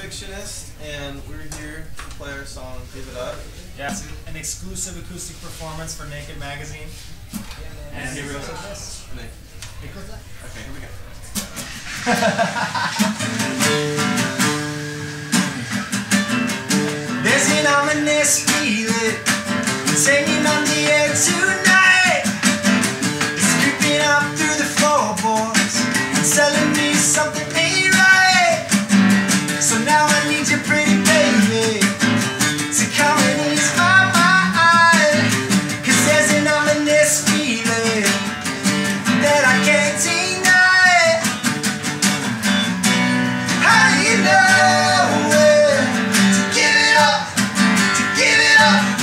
Fictionist, and we're here to play our song Give It Up. Yeah, it's an exclusive acoustic performance for Naked Magazine. And here we go. Okay, here we go. There's an ominous feeling singing on the air tonight. It's creeping up through the floorboards, telling me something. 야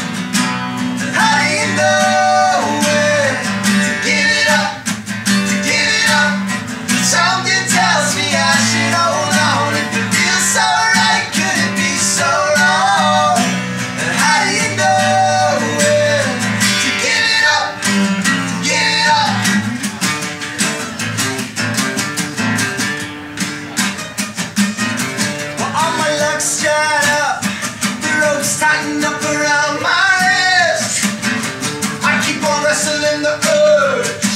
dancing in the earth.